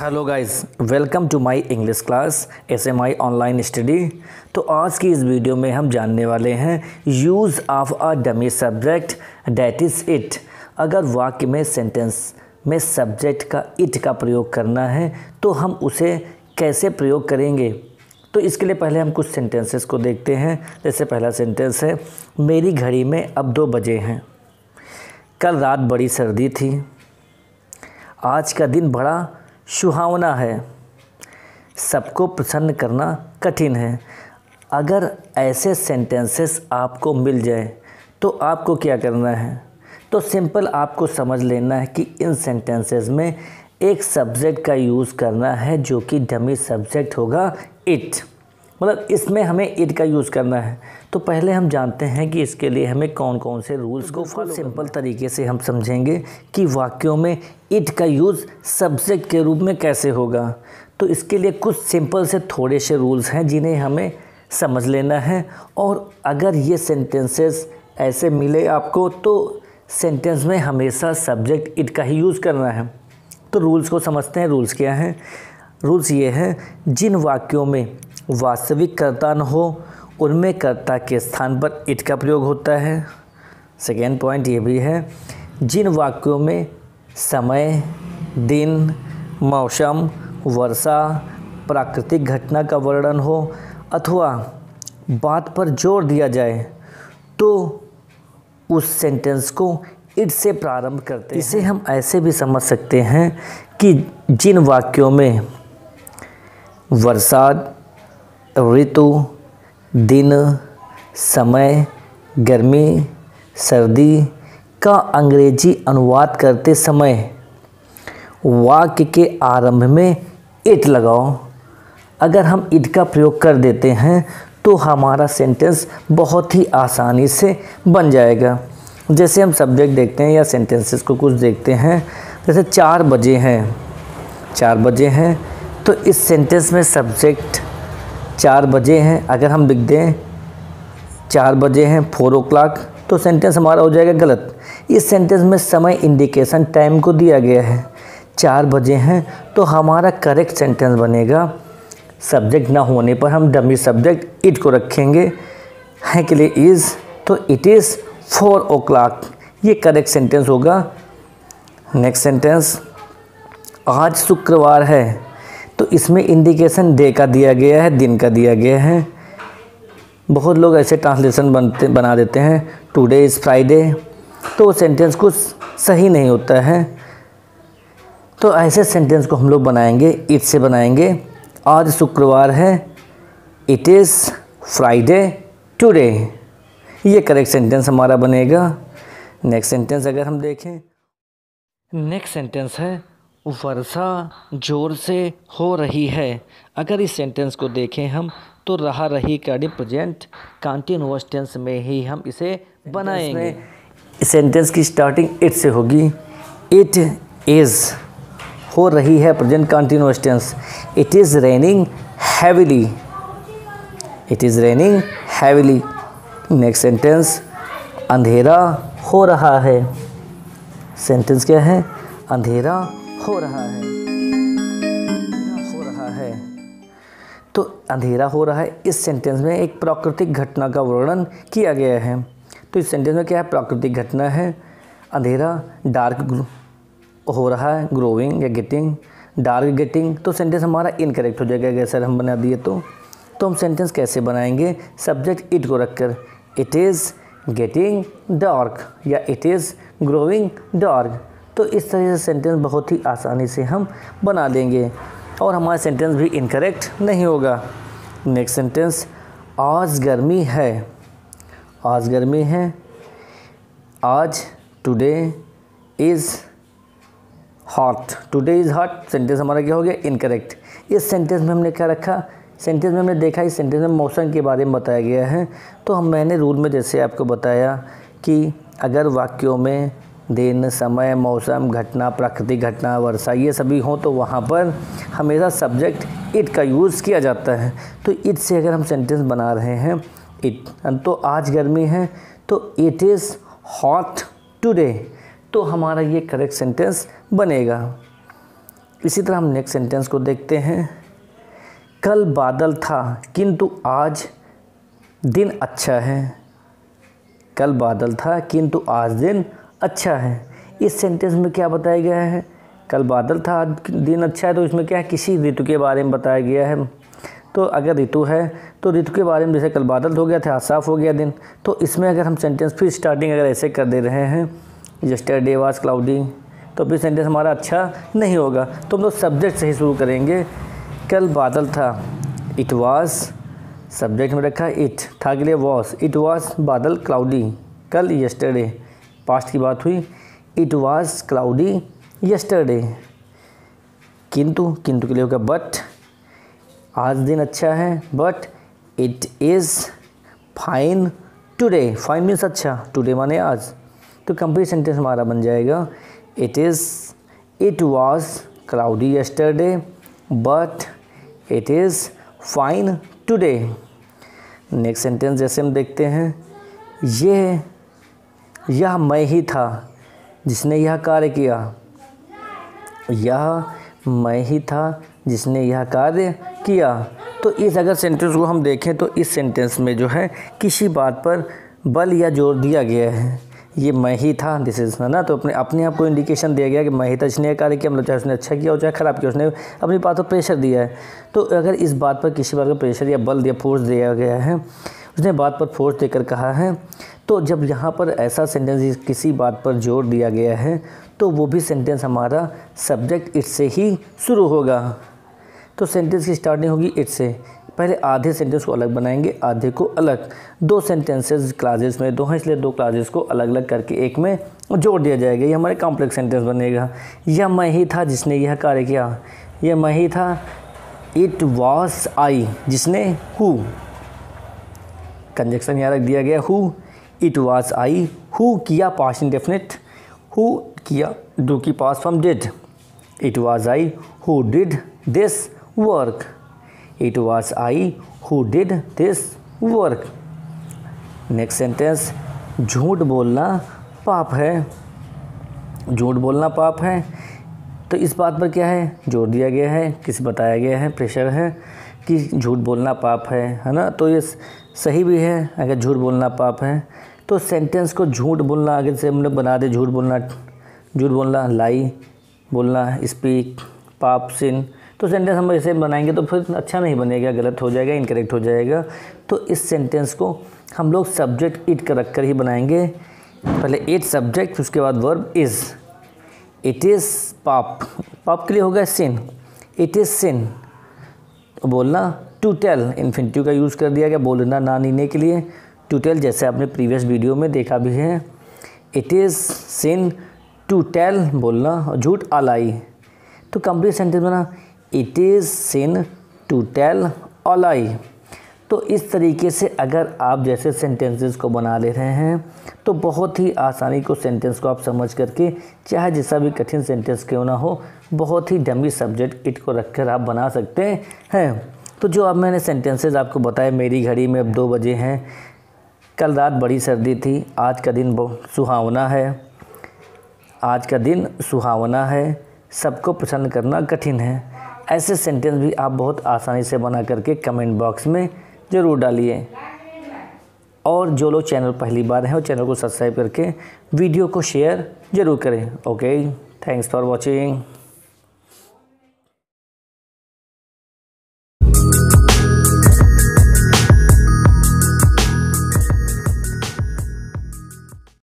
Hello guys welcome to my English class S M I online study तो आज की इस वीडियो में हम जानने वाले हैं use of a dummy subject that is it अगर वाक्य में सेंटेंस में सब्जेक्ट का इट का प्रयोग करना है तो हम उसे कैसे प्रयोग करेंगे? तो इसके लिए पहले हम कुछ सेंटेंसेस को देखते हैं। जैसे पहला सेंटेंस है, मेरी घड़ी में अब दो बजे हैं। कल रात बड़ी सर्दी थी। आज का दिन बड़ा सुहावना है। सबको प्रसन्न करना कठिन है। अगर ऐसे सेंटेंसेस आपको मिल जाए तो आपको क्या करना है? तो सिंपल आपको समझ लेना है कि इन सेंटेंसेस में एक सब्जेक्ट का यूज़ करना है जो कि डमी सब्जेक्ट होगा इट मतलब इसमें हमें इट का यूज़ करना है। तो पहले हम जानते हैं कि इसके लिए हमें कौन कौन से रूल्स को फॉलो सिंपल तरीके से हम समझेंगे कि वाक्यों में इट का यूज़ सब्जेक्ट के रूप में कैसे होगा। तो इसके लिए कुछ सिंपल से थोड़े से रूल्स हैं जिन्हें हमें समझ लेना है। और अगर ये सेंटेंसेस ऐसे मिले आपको तो सेंटेंस में हमेशा सब्जेक्ट इट का ही यूज़ करना है। तो रूल्स को समझते हैं रूल्स क्या हैं? रूल्स ये हैं जिन वाक्यों में वास्तविक कर्ता न हो, उनमें कर्ता के स्थान पर इट का प्रयोग होता है। सेकेंड पॉइंट ये भी है, जिन वाक्यों में समय, दिन, मौसम, वर्षा, प्राकृतिक घटना का वर्णन हो अथवा बात पर ज़ोर दिया जाए तो उस सेंटेंस को इट से प्रारंभ करते हैं। इसे हम ऐसे भी समझ सकते हैं कि जिन वाक्यों में वर्षा ऋतु, दिन, समय, गर्मी, सर्दी का अंग्रेज़ी अनुवाद करते समय वाक्य के आरंभ में इट लगाओ। अगर हम इट का प्रयोग कर देते हैं तो हमारा सेंटेंस बहुत ही आसानी से बन जाएगा। जैसे हम सब्जेक्ट देखते हैं या सेंटेंसेस को कुछ देखते हैं, जैसे चार बजे हैं, चार बजे हैं तो इस सेंटेंस में सब्जेक्ट चार बजे हैं, अगर हम लिख दें चार बजे हैं फोर ओ क्लाक तो सेंटेंस हमारा हो जाएगा गलत। इस सेंटेंस में समय इंडिकेशन टाइम को दिया गया है। चार बजे हैं तो हमारा करेक्ट सेंटेंस बनेगा। सब्जेक्ट ना होने पर हम डमी सब्जेक्ट इट को रखेंगे। है के लिए इज़ तो it is four o'clock ये करेक्ट सेंटेंस होगा। नेक्स्ट सेंटेंस आज शुक्रवार है। तो इसमें इंडिकेशन डे का दिया गया है, दिन का दिया गया है। बहुत लोग ऐसे ट्रांसलेशन बनते, बना देते हैं। टुडे इज़ फ्राइडे तो वो सेंटेंस कुछ सही नहीं होता है। तो ऐसे सेंटेंस को हम लोग बनाएँगे इट से बनाएँगे। आज शुक्रवार है। इट इज़ फ्राइडे टुडे ये करेक्ट सेंटेंस हमारा बनेगा। नेक्स्ट सेंटेंस अगर हम देखें। नेक्स्ट सेंटेंस है। वर्षा ज़ोर से हो रही है। अगर इस सेंटेंस को देखें हम तो रहा रही का प्रेजेंट कंटिन्यूस टेंस में ही हम इसे बनाएँगे। इस सेंटेंस की स्टार्टिंग इट से होगी। इट इज़ हो रही है present continuous tense it is raining heavily it is raining heavily next sentence अंधेरा हो रहा है। सेंटेंस क्या है? अंधेरा हो रहा है। हो रहा है। तो अंधेरा हो रहा है। इस सेंटेंस में एक प्राकृतिक घटना का वर्णन किया गया है। तो इस सेंटेंस में क्या है? प्राकृतिक घटना है। अंधेरा डार्क हो रहा है। ग्रोइंग या गेटिंग डार्क गेटिंग तो सेंटेंस हमारा इनकरेक्ट हो जाएगा। अगर सर हम बना दिए तो। तो हम सेंटेंस कैसे बनाएँगे? सब्जेक्ट इट को रखकर। इट इज़ गेटिंग डार्क या इट इज़ ग्रोइंग डार्क तो इस तरह से सेंटेंस बहुत ही आसानी से हम बना लेंगे और हमारा सेंटेंस भी इनकरेक्ट नहीं होगा। नेक्स्ट सेंटेंस आज गर्मी है। आज गर्मी है। आज today is hot today is hot sentence हमारा क्या हो गया? इनकरेक्ट इस सेंटेंस में हमने क्या रखा? सेंटेंस में हमने देखा, इस सेंटेंस में मौसम के बारे में बताया गया है। तो हम मैंने रूल में जैसे आपको बताया कि अगर वाक्यों में दिन, समय, मौसम, घटना प्राकृतिक घटना, वर्षा, ये सभी हों तो वहाँ पर हमेशा सब्जेक्ट इट का यूज़ किया जाता है। तो इट से अगर हम सेंटेंस बना रहे हैं इट तो आज गर्मी है तो इट इज़ हॉट टुडे तो हमारा ये करेक्ट सेंटेंस बनेगा। इसी तरह हम नेक्स्ट सेंटेंस को देखते हैं। कल बादल था, किंतु आज दिन अच्छा है। कल बादल था, किंतु आज दिन अच्छा है। इस सेंटेंस में क्या बताया गया है? कल बादल था, दिन अच्छा है तो इसमें क्या है? किसी ऋतु के बारे में बताया गया है। तो अगर ऋतु है तो ऋतु के बारे में जैसे कल बादल हो गया था साफ़ हो गया दिन। तो इसमें अगर हम सेंटेंस फिर स्टार्टिंग अगर ऐसे कर दे रहे हैं डे वाज क्लाउडी तो फिर सेंटेंस हमारा अच्छा नहीं होगा। तो हम लोग सब्जेक्ट से ही शुरू करेंगे। कल बादल था इट वाज सब्जेक्ट में रखा इट था के लिए वॉस इट वाज बादल क्लाउडी कल यस्टरडे पास्ट की बात हुई। इट वाज क्लाउडी यस्टरडे किंतु किंतु के लिए होगा बट आज दिन अच्छा है but it is fine today fine means अच्छा टुडे माने आज। तो कंप्लीट सेंटेंस हमारा बन जाएगा। It is it was cloudy yesterday but it is fine today next sentence जैसे हम देखते हैं, ये यह मैं ही था जिसने यह कार्य किया। यह मैं ही था जिसने यह कार्य किया। तो इस अगर सेंटेंस को हम देखें तो इस सेंटेंस में जो है, किसी बात पर बल या ज़ोर दिया गया है। ये मैं ही था दिस इज़ ना तो अपने अपने आप को इंडिकेशन दिया गया कि मैं ही था, जिसने कार्य किया मतलब चाहे उसने अच्छा किया हो, चाहे ख़राब किया उसने अपनी बात पर प्रेशर दिया है। तो अगर इस बात पर किसी बात का प्रेशर या बल दिया फोर्स दिया गया है, उसने बात पर फोर्स देकर कहा है तो जब यहाँ पर ऐसा सेंटेंस किसी बात पर ज़ोर दिया गया है तो वो भी सेंटेंस हमारा सब्जेक्ट इट से ही शुरू होगा। तो सेंटेंस की स्टार्टिंग होगी इट से। पहले आधे सेंटेंस को अलग बनाएँगे, आधे को अलग। दो सेंटेंसेस क्लासेस में दो हैं, इसलिए दो क्लासेस को अलग अलग करके एक में जोड़ दिया जाएगा। ये हमारे कॉम्प्लेक्स सेंटेंस बनेगा। यह मैं ही था जिसने यह कार्य किया। यह मैं ही था। इट वॉस आई जिसने हु कंजक्शन यहाँ रख दिया गया who it was I who किया पास इंडेफिनिट हु किया डू की past form did it was I who did this work it was आई who did this work. Next sentence झूठ बोलना पाप है। झूठ बोलना पाप है। तो इस बात पर क्या है? ज़ोर दिया गया है, किस बताया गया है, प्रेशर है कि झूठ बोलना पाप है है ना? तो ये सही भी है, अगर झूठ बोलना पाप है तो सेंटेंस को झूठ बोलना अगर से हम लोग बना दे, झूठ बोलना झूठ बोलना लाई बोलना स्पीक पाप सिन तो सेंटेंस हम ऐसे बनाएँगे तो फिर अच्छा नहीं बनेगा, गलत हो जाएगा इनकरेक्ट हो जाएगा। तो इस सेंटेंस को हम लोग सब्जेक्ट इट कर, रख कर ही बनाएँगे। पहले इट सब्जेक्ट उसके बाद वर्ब इज़ इट इज़ पाप। पाप के लिए होगा सिन इट इज़ सिन बोलना टू टेल इन्फिनिटिव का यूज़ कर दिया गया। बोलना ना नीने के लिए। टू टेल जैसे आपने प्रीवियस वीडियो में देखा भी है। It is sin to tell बोलना झूठ, अलाई। तो कंप्लीट सेंटेंस बना। It is sin to tell all I तो इस तरीके से अगर आप जैसे सेंटेंसेस को बना ले रहे हैं तो बहुत ही आसानी को सेंटेंस को आप समझ करके, चाहे जैसा भी कठिन सेंटेंस क्यों ना हो, बहुत ही डमी सब्जेक्ट इट को रखकर आप बना सकते हैं। तो जो अब मैंने सेंटेंसेस आपको बताए, मेरी घड़ी में अब दो बजे हैं। कल रात बड़ी सर्दी थी, आज का दिन सुहावना है। आज का दिन सुहावना है, सबको पसंद करना कठिन है। ऐसे सेंटेंस भी आप बहुत आसानी से बना करके कमेंट बॉक्स में ज़रूर डालिए। और जो लोग चैनल पहली बार हैं, वो चैनल को सब्सक्राइब करके वीडियो को शेयर ज़रूर करें। Okay thanks for watching